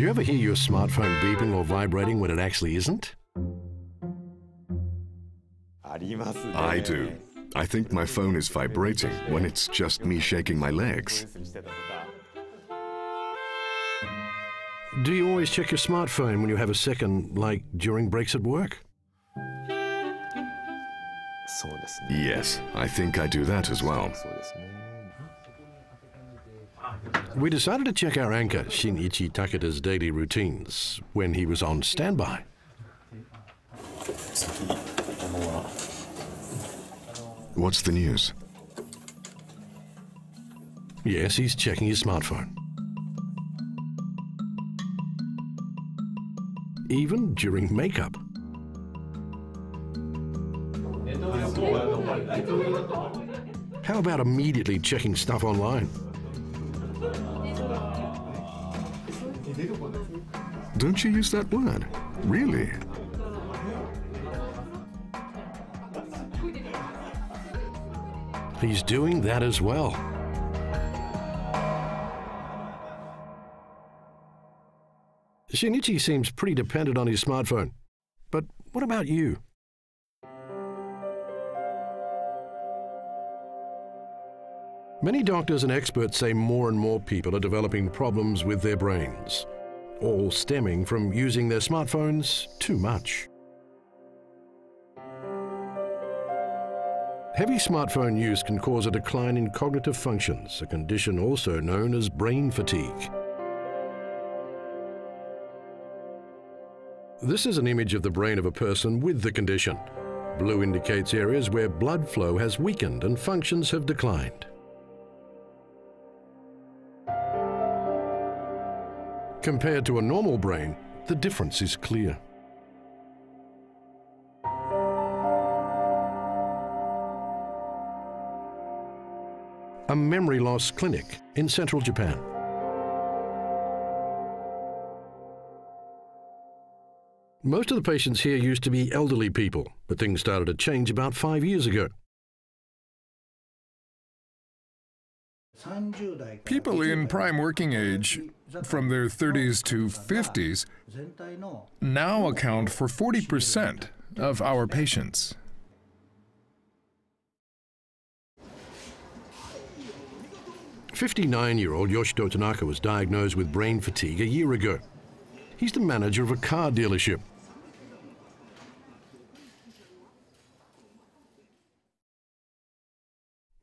Do you ever hear your smartphone beeping or vibrating when it actually isn't? I do. I think my phone is vibrating when it's just me shaking my legs. Do you always check your smartphone when you have a second, like during breaks at work? Yes, I think I do that as well. We decided to check our anchor, Shinichi Takeda's daily routines, when he was on standby. What's the news? Yes, he's checking his smartphone. Even during makeup. How about immediately checking stuff online? Don't you use that word? Really? He's doing that as well. Shinichi seems pretty dependent on his smartphone. But what about you? Many doctors and experts say more and more people are developing problems with their brains, all stemming from using their smartphones too much. Heavy smartphone use can cause a decline in cognitive functions, a condition also known as brain fatigue. This is an image of the brain of a person with the condition. Blue indicates areas where blood flow has weakened and functions have declined. Compared to a normal brain, the difference is clear. A memory loss clinic in central Japan. Most of the patients here used to be elderly people, but things started to change about five years ago. People in prime working age, from their 30s to 50s, now account for 40% of our patients. Fifty-nine-year-old Yoshito Tanaka was diagnosed with brain fatigue a year ago. He's the manager of a car dealership.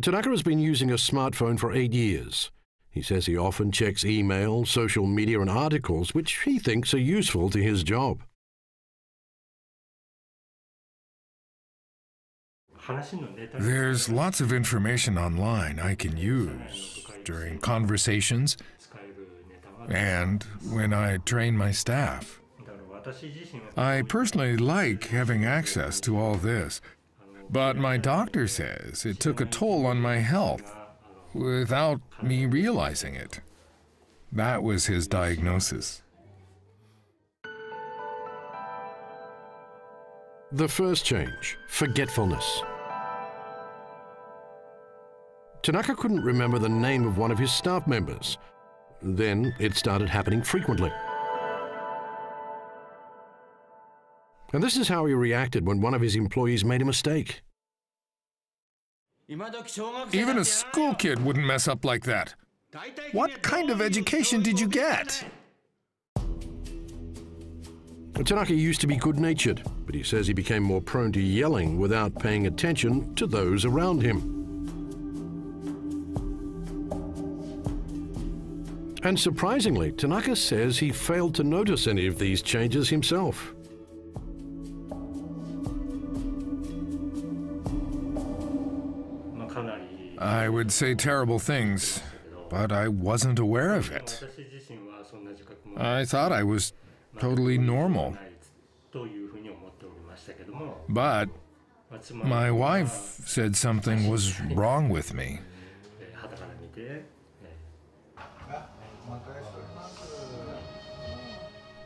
Tanaka has been using a smartphone for eight years. He says he often checks email, social media, and articles which he thinks are useful to his job. There's lots of information online I can use during conversations and when I train my staff. I personally like having access to all this, but my doctor says it took a toll on my health without me realizing it. That was his diagnosis. The first change, forgetfulness. Tanaka couldn't remember the name of one of his staff members. Then it started happening frequently. And this is how he reacted when one of his employees made a mistake. Even a school kid wouldn't mess up like that. What kind of education did you get? Tanaka used to be good-natured, but he says he became more prone to yelling without paying attention to those around him. And surprisingly, Tanaka says he failed to notice any of these changes himself. I would say terrible things, but I wasn't aware of it. I thought I was totally normal. But my wife said something was wrong with me.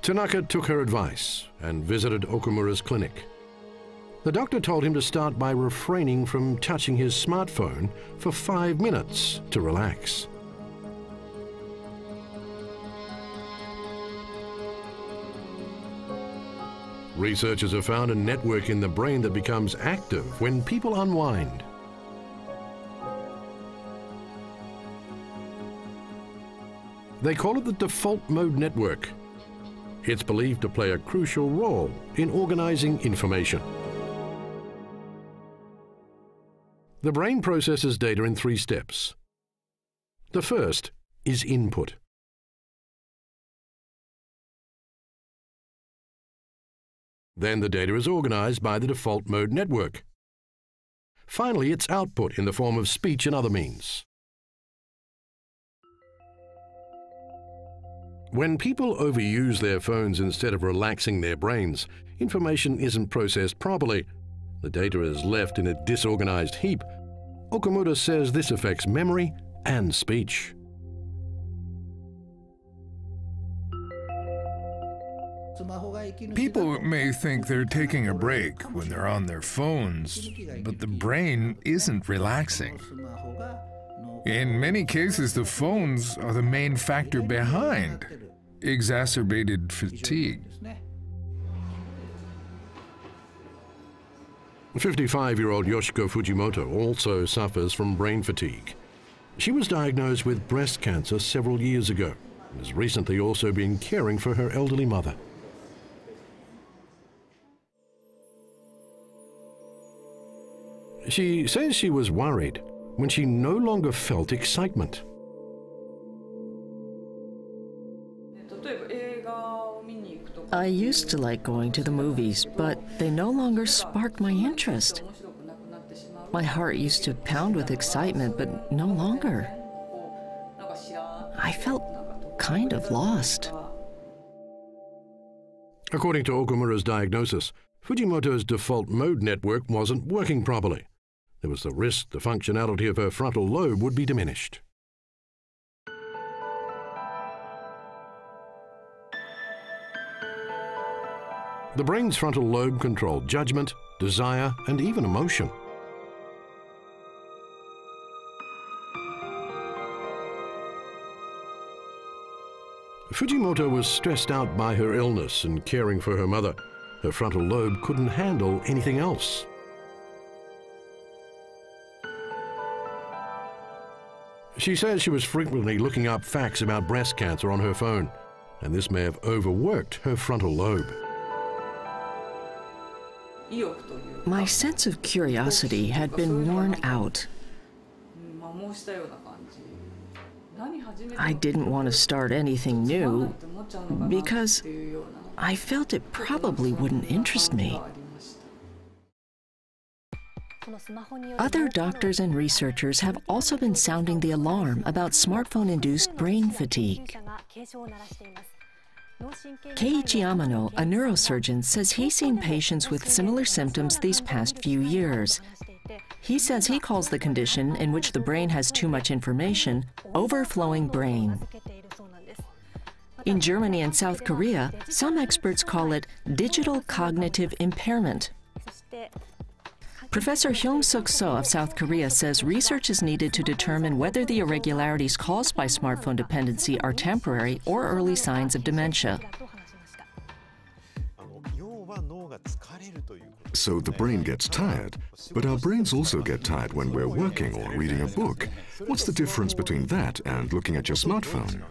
Tanaka took her advice and visited Okumura's clinic. The doctor told him to start by refraining from touching his smartphone for five minutes to relax. Researchers have found a network in the brain that becomes active when people unwind. They call it the default mode network. It's believed to play a crucial role in organizing information. The brain processes data in three steps. The first is input. Then the data is organized by the default mode network. Finally, it's output in the form of speech and other means. When people overuse their phones instead of relaxing their brains, information isn't processed properly. The data is left in a disorganized heap. Okumura says this affects memory and speech. People may think they're taking a break when they're on their phones, but the brain isn't relaxing. In many cases, the phones are the main factor behind exacerbated fatigue. 55-year-old Yoshiko Fujimoto also suffers from brain fatigue. She was diagnosed with breast cancer several years ago and has recently also been caring for her elderly mother. She says she was worried when she no longer felt excitement. I used to like going to the movies, but they no longer spark my interest. My heart used to pound with excitement, but no longer. I felt kind of lost. According to Okumura's diagnosis, Fujimoto's default mode network wasn't working properly there was the risk the functionality of her frontal lobe would be diminished. The brain's frontal lobe controlled judgment, desire, and even emotion. Fujimoto was stressed out by her illness and caring for her mother. Her frontal lobe couldn't handle anything else. She says she was frequently looking up facts about breast cancer on her phone, and this may have overworked her frontal lobe. My sense of curiosity had been worn out. I didn't want to start anything new because I felt it probably wouldn't interest me. Other doctors and researchers have also been sounding the alarm about smartphone-induced brain fatigue. Keiichi Amano, a neurosurgeon, says he's seen patients with similar symptoms these past few years. He says he calls the condition in which the brain has too much information overflowing brain. In Germany and South Korea, some experts call it digital cognitive impairment. Professor Hyung Suk So of South Korea says research is needed to determine whether the irregularities caused by smartphone dependency are temporary or early signs of dementia. So the brain gets tired, but our brains also get tired when we're working or reading a book. What's the difference between that and looking at your smartphone?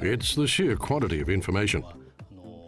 It's the sheer quantity of information.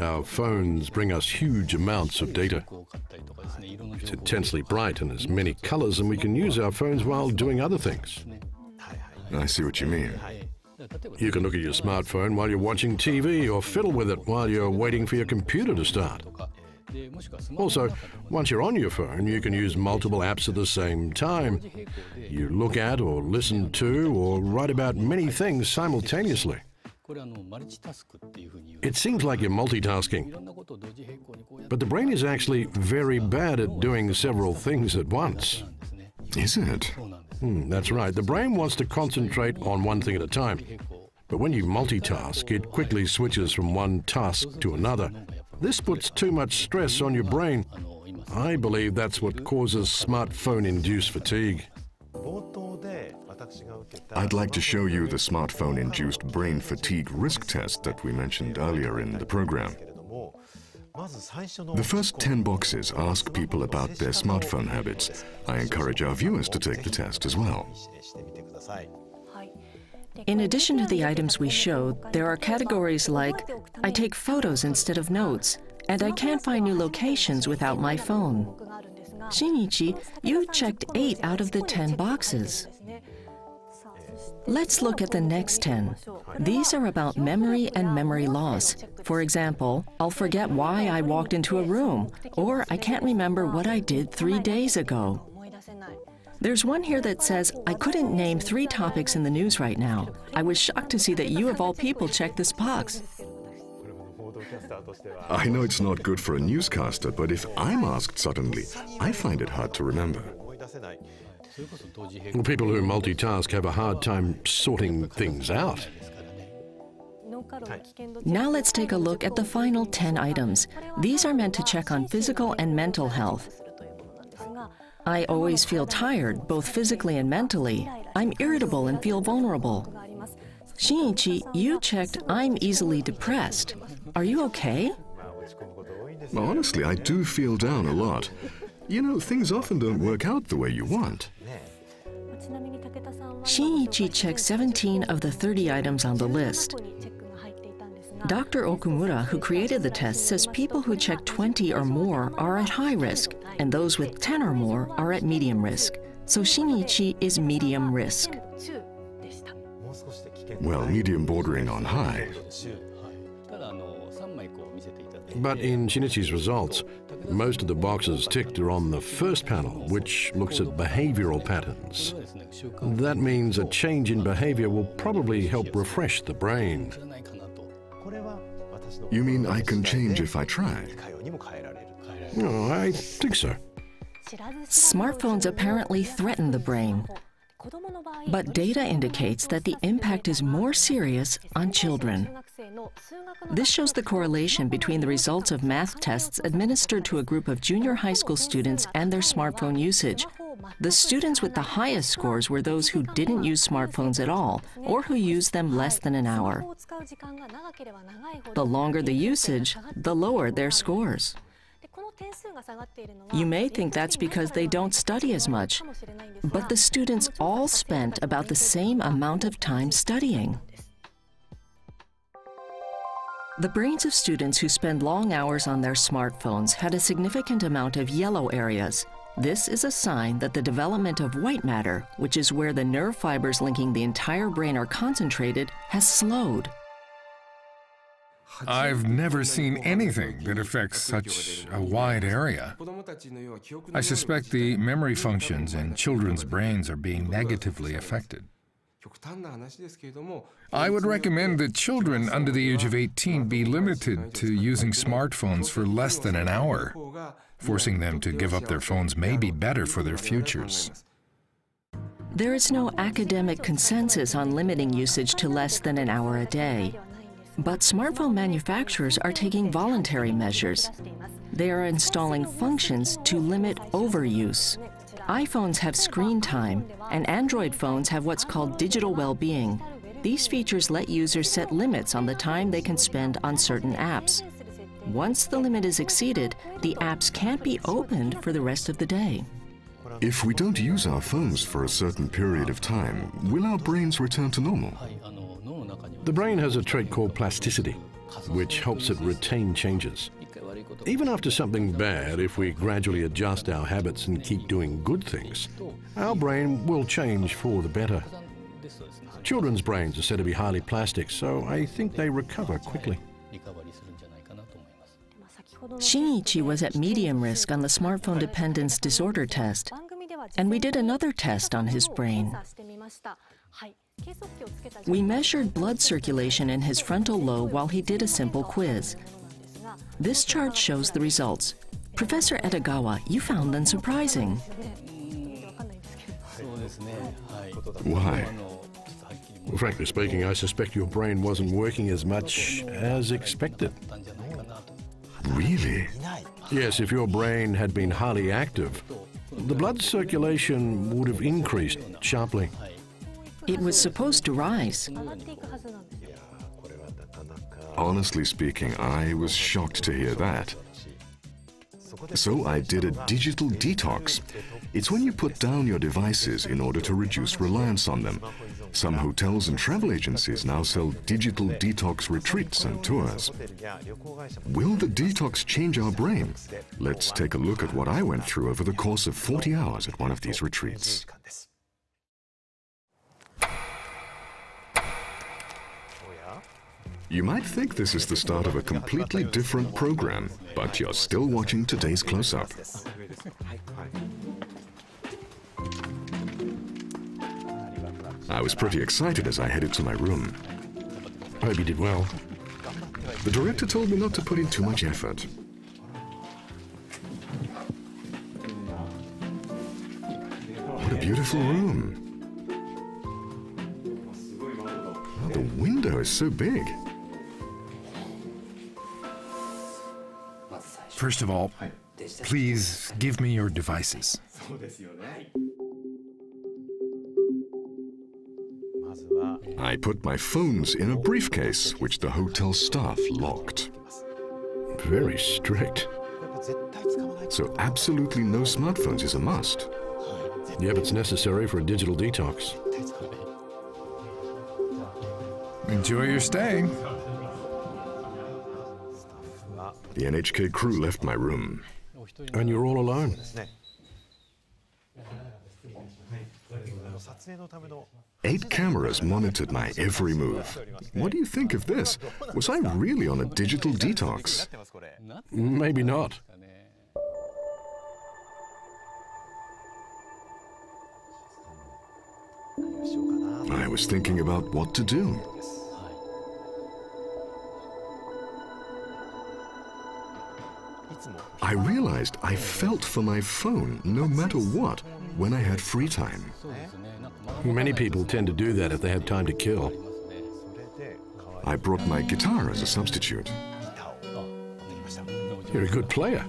Our phones bring us huge amounts of data. It's intensely bright and has many colors, and we can use our phones while doing other things. I see what you mean. You can look at your smartphone while you're watching TV or fiddle with it while you're waiting for your computer to start. Also, once you're on your phone, you can use multiple apps at the same time. You look at or listen to or write about many things simultaneously. It seems like you're multitasking. But the brain is actually very bad at doing several things at once. Is it? Hmm, that's right. The brain wants to concentrate on one thing at a time. But when you multitask, it quickly switches from one task to another. This puts too much stress on your brain. I believe that's what causes smartphone-induced fatigue. I'd like to show you the smartphone-induced brain fatigue risk test that we mentioned earlier in the program. The first 10 boxes ask people about their smartphone habits. I encourage our viewers to take the test as well. In addition to the items we showed, there are categories like I take photos instead of notes, and I can't find new locations without my phone. Shinichi, you checked 8 out of the 10 boxes. Let's look at the next 10. These are about memory and memory loss. For example, I'll forget why I walked into a room, or I can't remember what I did three days ago. There's one here that says, I couldn't name three topics in the news right now. I was shocked to see that you, of all people, checked this box. I know it's not good for a newscaster, but if I'm asked suddenly, I find it hard to remember. People who multitask have a hard time sorting things out. Now let's take a look at the final 10 items. These are meant to check on physical and mental health. I always feel tired, both physically and mentally. I'm irritable and feel vulnerable. Shinichi, you checked I'm easily depressed. Are you okay? Honestly, I do feel down a lot. You know, things often don't work out the way you want. Shinichi checked 17 of the 30 items on the list. Dr. Okumura, who created the test, says people who check 20 or more are at high risk, and those with 10 or more are at medium risk. So Shinichi is medium risk. Well, medium bordering on high. But in Shinichi's results, most of the boxes ticked are on the first panel, which looks at behavioral patterns. That means a change in behavior will probably help refresh the brain. You mean I can change if I try? Oh, I think so. Smartphones apparently threaten the brain. But data indicates that the impact is more serious on children. This shows the correlation between the results of math tests administered to a group of junior high school students and their smartphone usage. The students with the highest scores were those who didn't use smartphones at all or who used them less than an hour. The longer the usage, the lower their scores. You may think that's because they don't study as much, but the students all spent about the same amount of time studying. The brains of students who spend long hours on their smartphones had a significant amount of yellow areas. This is a sign that the development of white matter, which is where the nerve fibers linking the entire brain are concentrated, has slowed. I've never seen anything that affects such a wide area. I suspect the memory functions in children's brains are being negatively affected. I would recommend that children under the age of 18 be limited to using smartphones for less than an hour. Forcing them to give up their phones may be better for their futures. There is no academic consensus on limiting usage to less than an hour a day. But smartphone manufacturers are taking voluntary measures. They are installing functions to limit overuse. iPhones have screen time, and Android phones have what's called digital well-being. These features let users set limits on the time they can spend on certain apps. Once the limit is exceeded, the apps can't be opened for the rest of the day. If we don't use our phones for a certain period of time, will our brains return to normal? The brain has a trait called plasticity, which helps it retain changes. Even after something bad, if we gradually adjust our habits and keep doing good things, our brain will change for the better. Children's brains are said to be highly plastic, so I think they recover quickly. Shinichi was at medium risk on the smartphone dependence disorder test, and we did another test on his brain. We measured blood circulation in his frontal lobe while he did a simple quiz. This chart shows the results. Professor Edogawa, you found them surprising. Why? Well, frankly speaking, I suspect your brain wasn't working as much as expected. Really? Yes, if your brain had been highly active, the blood circulation would have increased sharply. It was supposed to rise. Honestly speaking, I was shocked to hear that. So I did a digital detox. It's when you put down your devices in order to reduce reliance on them. Some hotels and travel agencies now sell digital detox retreats and tours. Will the detox change our brain? Let's take a look at what I went through over the course of 40 hours at one of these retreats. You might think this is the start of a completely different program, but you're still watching today's close-up. I was pretty excited as I headed to my room. Hope you did well. The director told me not to put in too much effort. What a beautiful room. The window is so big. First of all, please give me your devices. I put my phones in a briefcase, which the hotel staff locked. Very strict. So absolutely no smartphones is a must. Yep, it's necessary for a digital detox. Enjoy your stay. The NHK crew left my room. And you're all alone. Eight cameras monitored my every move. What do you think of this? Was I really on a digital detox? Maybe not. I was thinking about what to do. I realized I felt for my phone no matter what when I had free time. Many people tend to do that if they have time to kill. I brought my guitar as a substitute. You're a good player.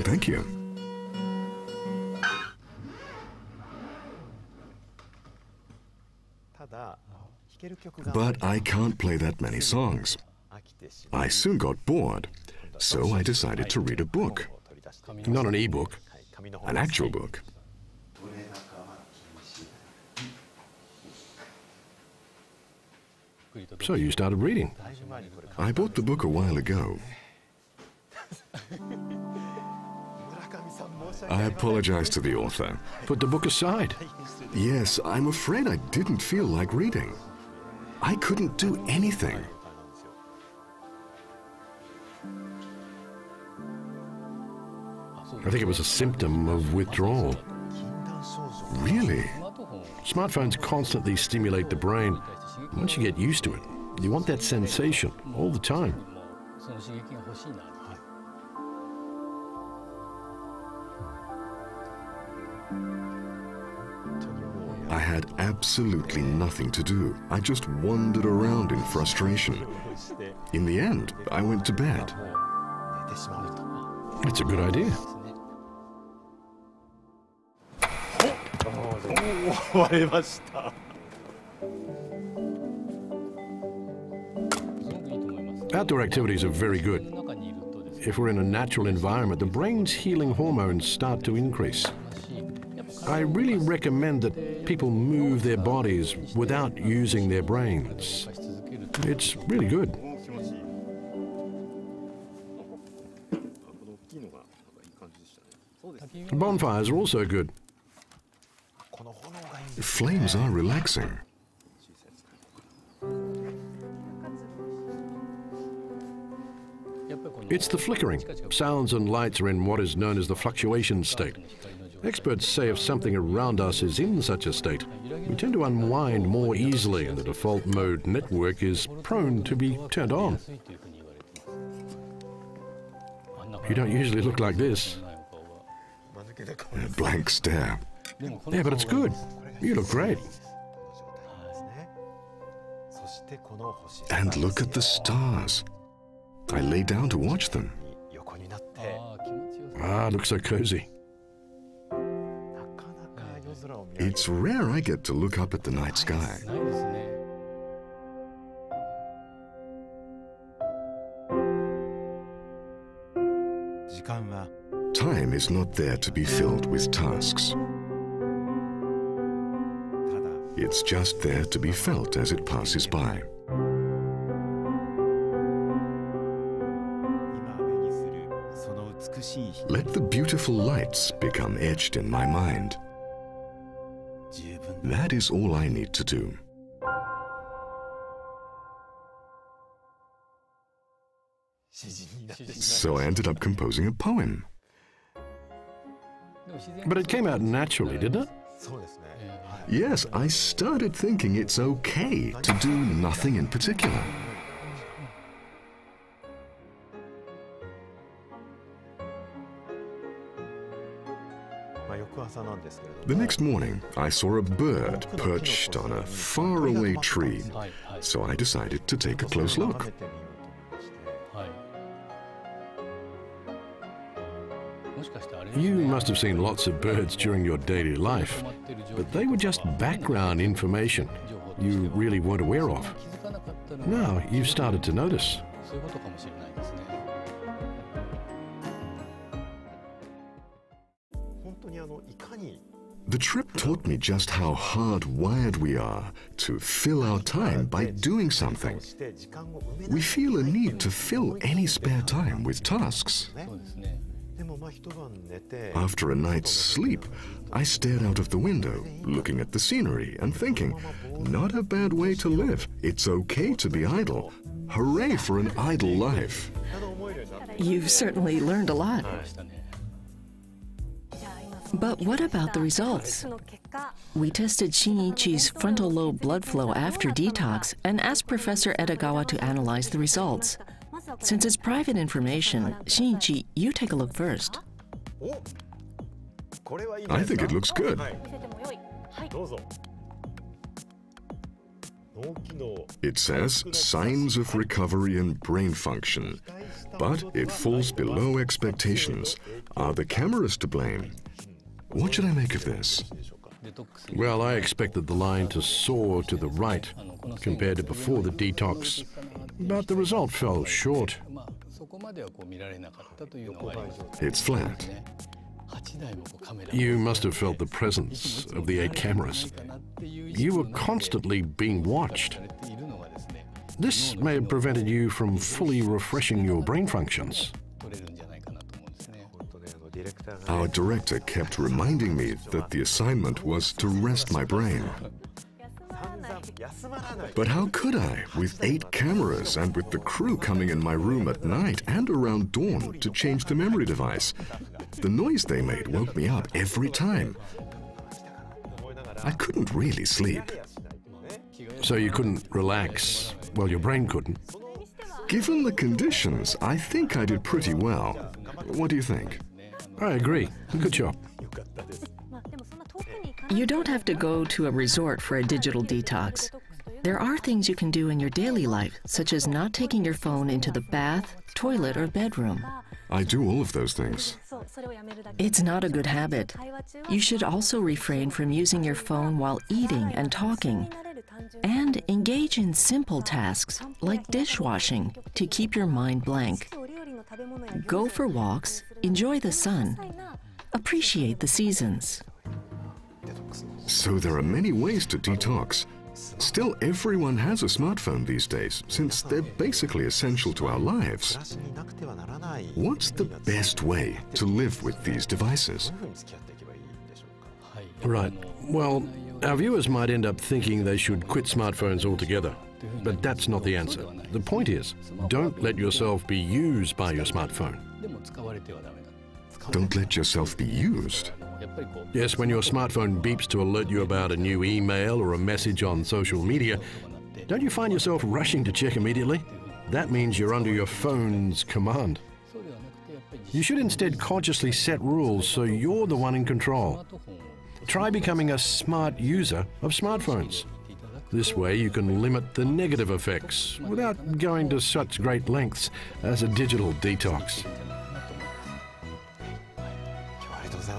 Thank you. But I can't play that many songs. I soon got bored, so I decided to read a book, Not an e-book. an actual book. So you started reading. I bought the book a while ago. I apologize to the author. Put the book aside. Yes, I'm afraid I didn't feel like reading. I couldn't do anything. I think it was a symptom of withdrawal. Really? Smartphones constantly stimulate the brain. Once you get used to it, you want that sensation all the time. I had absolutely nothing to do. I just wandered around in frustration. In the end, I went to bed. It's a good idea. Outdoor activities are very good. If we're in a natural environment, the brain's healing hormones start to increase. I really recommend that people move their bodies without using their brains. It's really good. Bonfires are also good. Flames are relaxing. It's the flickering. Sounds and lights are in what is known as the fluctuation state. Experts say if something around us is in such a state, we tend to unwind more easily and the default mode network is prone to be turned on. You don't usually look like this. A blank stare. Yeah, but it's good. You look great. And look at the stars. I lay down to watch them. Ah, looks so cozy. It's rare I get to look up at the night sky. time is not there to be filled with tasks. It's just there to be felt as it passes by. Let the beautiful lights become etched in my mind. That is all I need to do. So I ended up composing a poem. But it came out naturally, didn't it? Yes, I started thinking it's okay to do nothing in particular. The next morning, I saw a bird perched on a faraway tree, so I decided to take a close look. You must have seen lots of birds during your daily life, but they were just background information you really weren't aware of. Now you've started to notice. The trip taught me just how hardwired we are to fill our time by doing something. We feel a need to fill any spare time with tasks. After a night's sleep, I stared out of the window, looking at the scenery and thinking, not a bad way to live. It's okay to be idle. Hooray for an idle life. You've certainly learned a lot. But what about the results? We tested Shinichi's frontal lobe blood flow after detox and asked Professor Edogawa to analyze the results. Since it's private information, Shinichi, you take a look first. I think it looks good. It says signs of recovery in brain function, but it falls below expectations. Are the cameras to blame? What should I make of this? Well, I expected the line to soar to the right compared to before the detox, but the result fell short. It's flat. You must have felt the presence of the eight cameras. You were constantly being watched. This may have prevented you from fully refreshing your brain functions. Our director kept reminding me that the assignment was to rest my brain. But how could I, with eight cameras and with the crew coming in my room at night and around dawn to change the memory device? The noise they made woke me up every time. I couldn't really sleep. So you couldn't relax? Well, your brain couldn't. Given the conditions, I think I did pretty well. What do you think? I agree. Good job. You don't have to go to a resort for a digital detox. There are things you can do in your daily life, such as not taking your phone into the bath, toilet, or bedroom. I do all of those things. It's not a good habit. You should also refrain from using your phone while eating and talking. And engage in simple tasks like dishwashing to keep your mind blank. Go for walks, enjoy the sun, appreciate the seasons. So there are many ways to detox. Still, everyone has a smartphone these days, since they're basically essential to our lives. What's the best way to live with these devices? Right. Well, our viewers might end up thinking they should quit smartphones altogether. But that's not the answer. The point is, don't let yourself be used by your smartphone. Don't let yourself be used. Yes, when your smartphone beeps to alert you about a new email or a message on social media, don't you find yourself rushing to check immediately? That means you're under your phone's command. You should instead consciously set rules so you're the one in control. Try becoming a smart user of smartphones. This way you can limit the negative effects without going to such great lengths as a digital detox.